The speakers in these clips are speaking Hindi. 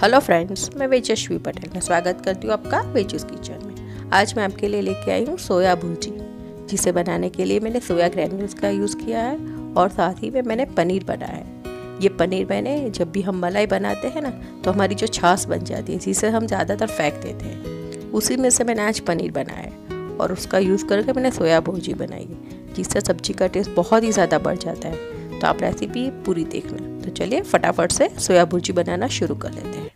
हेलो फ्रेंड्स, मैं वेजस्वी पटेल, मैं स्वागत करती हूँ आपका वेजस किचन में। आज मैं आपके लिए लेके आई हूँ सोया भुर्जी, जिसे बनाने के लिए मैंने सोया ग्रैन्यूल्स का यूज़ किया है और साथ ही में मैंने पनीर बनाया है। ये पनीर मैंने जब भी हम मलाई बनाते हैं ना तो हमारी जो छाछ बन जाती है, जिसे हम ज़्यादातर फेंक देते हैं, उसी में से मैंने आज पनीर बनाया है और उसका यूज़ करके मैंने सोया भुर्जी बनाई है, जिससे सब्ज़ी का टेस्ट बहुत ही ज़्यादा बढ़ जाता है। तो आप रेसिपी पूरी देखना। तो चलिए फटाफट से सोया भुर्जी बनाना शुरू कर लेते हैं।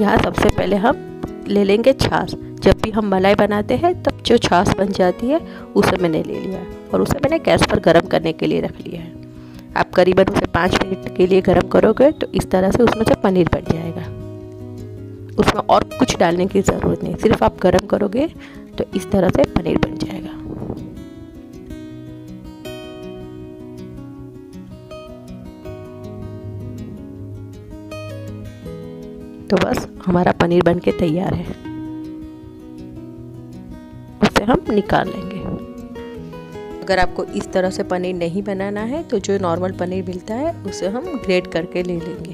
यहाँ सबसे पहले हम ले लेंगे छाछ। जब भी हम मलाई बनाते हैं, तब जो छाछ बन जाती है, उसे मैंने ले लिया और उसे मैंने गैस पर गर्म करने के लिए रख लिया है। आप करीबन उसे पाँच मिनट के लिए गर्म करोगे तो इस तरह से उसमें से पनीर बन जाएगा। उसमें और कुछ डालने की ज़रूरत नहीं, सिर्फ़ आप गर्म करोगे तो इस तरह से पनीर बन जाएगा। हमारा पनीर बन के तैयार है। उसे हम निकाल लेंगे। अगर आपको इस तरह से पनीर नहीं बनाना है तो जो नॉर्मल पनीर मिलता है, उसे हम ग्रेट करके ले लेंगे।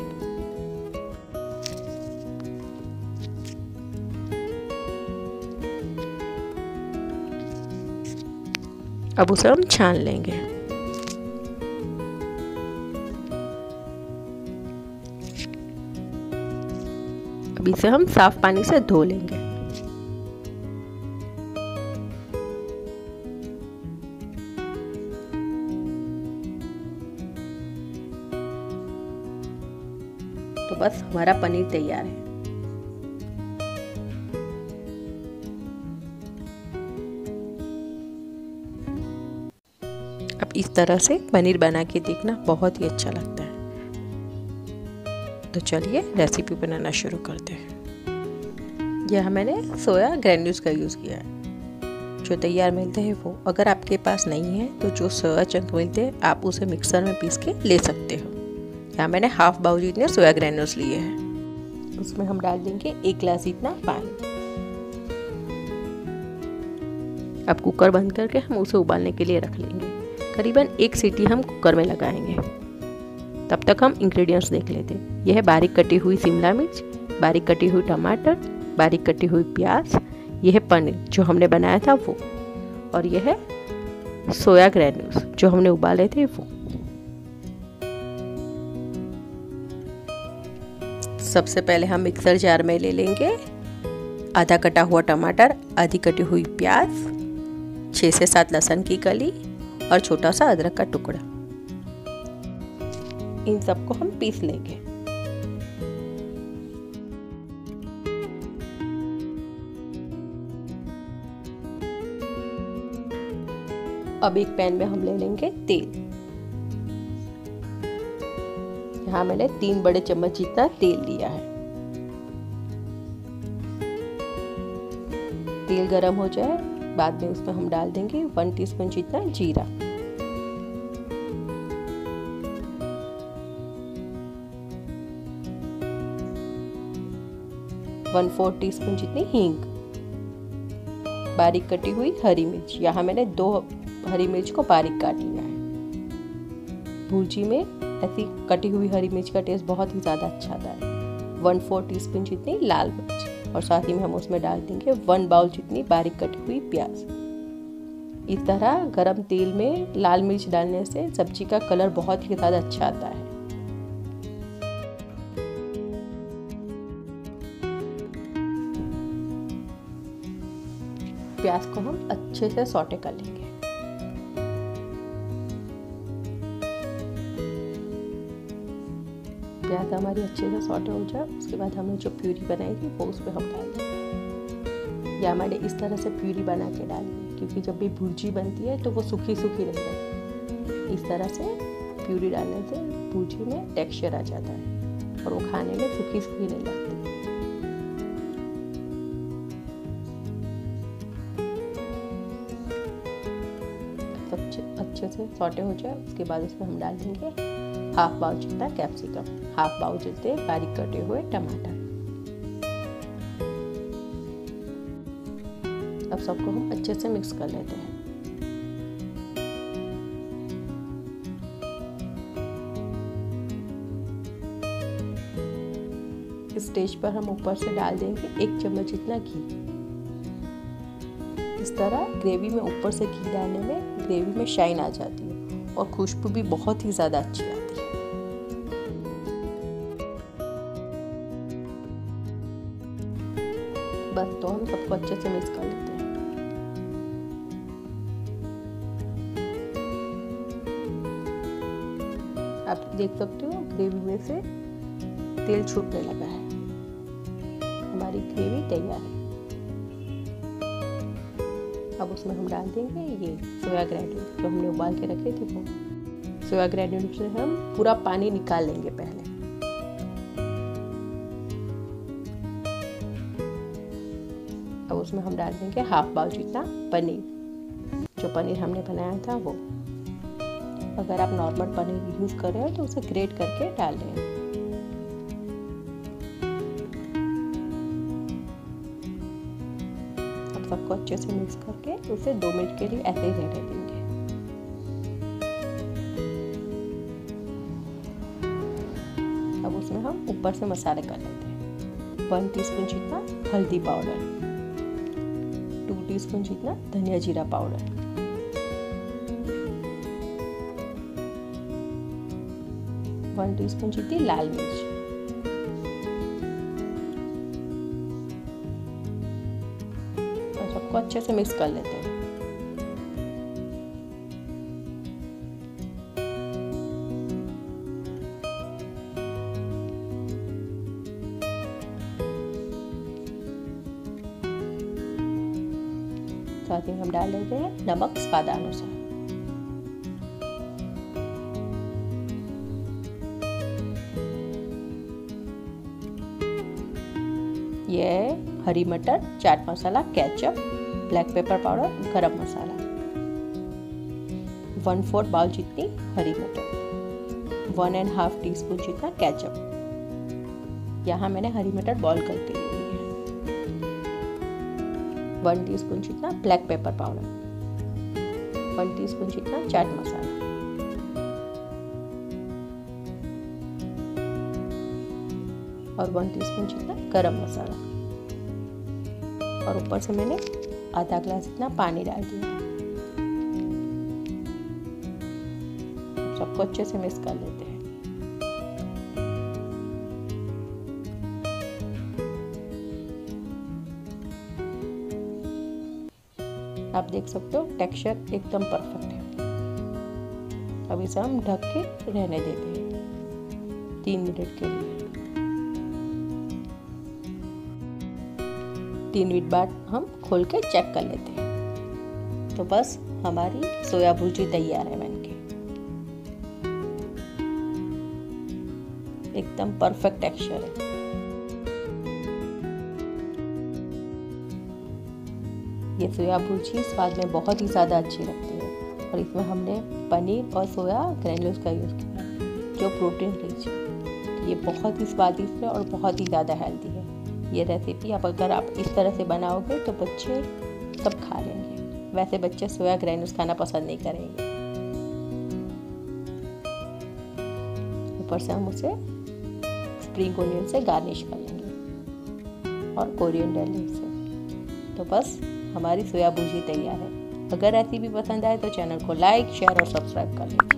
अब उसे हम छान लेंगे। इसे हम साफ़ पानी से धो लेंगे। तो बस हमारा पनीर तैयार है। अब इस तरह से पनीर बना के देखना बहुत ही अच्छा लगता है। तो चलिए रेसिपी बनाना शुरू करते हैं। यह मैंने सोया ग्रैन्यूल्स का यूज़ किया है। जो तैयार मिलते हैं वो, अगर आपके पास नहीं है तो जो सोया चंक मिलते हैं, आप उसे मिक्सर में पीस के ले सकते हो। यहाँ मैंने हाफ़ बाउल जितने सोया ग्रैन्यूल्स लिए हैं। उसमें हम डाल देंगे एक गिलास इतना पानी। अब कुकर बंद करके हम उसे उबालने के लिए रख लेंगे। करीबन एक सीटी हम कुकर में लगाएँगे। तब तक हम इंग्रेडिएंट्स देख लेते यह बारीक कटी हुई शिमला मिर्च, बारीक कटी हुई टमाटर बारीक कटी हुई प्याज, यह है पनीर जो हमने बनाया था वो, और यह है सोया ग्रैन्यूल्स जो हमने उबाले थे वो। सबसे पहले हम मिक्सर जार में ले लेंगे। आधा कटा हुआ टमाटर, आधी कटी हुई प्याज छः से सात लहसुन की कली और छोटा सा अदरक का टुकड़ा। इन सबको हम पीस लेंगे। अब एक पैन में हम ले लेंगे तेल। यहाँ मैंने तीन बड़े चम्मच जितना तेल लिया है। तेल गरम हो जाए, बाद में उसमें हम डाल देंगे वन टीस्पून जितना जीरा। वन फोर टी स्पून जितनी हींग। बारीक कटी हुई हरी मिर्च। यहाँ मैंने दो हरी मिर्च को बारीक काट लिया है। भुर्जी में ऐसी कटी हुई हरी मिर्च का टेस्ट बहुत ही ज़्यादा अच्छा आता है। वन फोर टी स्पून जितनी लाल मिर्च, और साथ ही में हम उसमें डाल देंगे वन बाउल जितनी बारीक कटी हुई प्याज। इस तरह गरम तेल में लाल मिर्च डालने से सब्ज़ी का कलर बहुत ही ज़्यादा अच्छा आता है। प्याज को हम अच्छे से सौटे कर लेंगे। प्याज हमारी अच्छे से सौटे हो जाए। उसके बाद हमने जो प्यूरी बनाई थी, वो उस पर हम डाल देंगे या मैंने इस तरह से प्यूरी बना के डाली, क्योंकि जब भी भुर्जी बनती है तो वो सूखी सूखी नहीं रहती। इस तरह से प्यूरी डालने से भुर्जी में टेक्सचर आ जाता है, और वो खाने में सूखी सूखी नहीं लगती। अच्छे से सॉटे हो जाए, उसके बाद उसमें हम डाल देंगे हाफ़ बाउल जितना कैप्सिकम हाफ़ बाउल जितने बारीक कटे हुए टमाटर अब सबको हम अच्छे से मिक्स कर लेते हैं। इस स्टेज पर हम ऊपर से डाल देंगे एक चम्मच इतना घी। इस तरह ग्रेवी में ऊपर से घी डालने में ग्रेवी में शाइन आ जाती है और खुशबू भी बहुत ही ज़्यादा अच्छी है। बस तो हम सबको अच्छे से मिक्स कर लेते हैं। आप देख सकते हो ग्रेवी में से तेल छूटने लगा है। हमारी ग्रेवी तैयार है। अब उसमें हम डाल देंगे ये सोया ग्रेन्यूल जो हमने उबाल के रखे थे वो। सोया ग्रेन्यूल से हम पूरा पानी निकाल लेंगे पहले। उसमें हम डाल देंगे हाफ़ बाउल जितना पनीर। जो पनीर हमने बनाया था वो। अगर आप नॉर्मल पनीर यूज़ कर रहे हो तो उसे ग्रेट करके डाल दें। अब सबको अच्छे से मिक्स करके उसे दो मिनट के लिए ऐसे ही रहने देंगे। अब उसमें हम ऊपर से मसाले कर लेते हैं। वन टीस्पून जितना हल्दी पाउडर। टू टीस्पून जितना धनिया जीरा पाउडर। वन टीस्पून जितनी लाल मिर्च। और सबको अच्छे से मिक्स कर लेते हैं। साथ ही हम डाल लेते हैं। नमक स्वादानुसार ये हरी मटर, chaat masala, ketchup black pepper powder garam masala. One fourth bowl जितनी हरी मटर। One and half teaspoon जितना केचप। यहाँ मैंने हरी मटर बॉईल हुई है वन टी स्पून जितना black pepper powder one teaspoon जितना चाट मसाला और वन टीस्पून जितना गरम मसाला और ऊपर से मैंने आधा ग्लास इतना पानी डाल दिया. सबको अच्छे से मिक्स कर लेते आप देख सकते हो टेक्सचर एकदम परफेक्ट है। अब इसे हम ढक के रहने देते हैं, तीन मिनट के लिए। तीन मिनट बाद हम खोल के चेक कर लेते हैं। तो बस हमारी सोया भुर्जी तैयार है बनके। एकदम परफेक्ट टेक्सचर है। ये सोया भुर्जी स्वाद में बहुत ही ज़्यादा अच्छी लगती है। और इसमें हमने पनीर और सोया ग्रेनुल्स का यूज़ किया, जो प्रोटीन रिच है। ये बहुत ही स्वादिष्ट है और बहुत ही ज़्यादा हेल्दी है। ये रेसिपी आप अगर आप इस तरह से बनाओगे तो बच्चे सब खा लेंगे। वैसे बच्चे सोया ग्रेनुल्स खाना पसंद नहीं करेंगे। ऊपर से हम उसे स्प्रिंग ओनियन से गार्निश कर लेंगे और कोरिएंडर से। तो बस हमारी सोया भुर्जी तैयार है। अगर ऐसी भी पसंद आए तो चैनल को लाइक शेयर और सब्सक्राइब कर लीजिए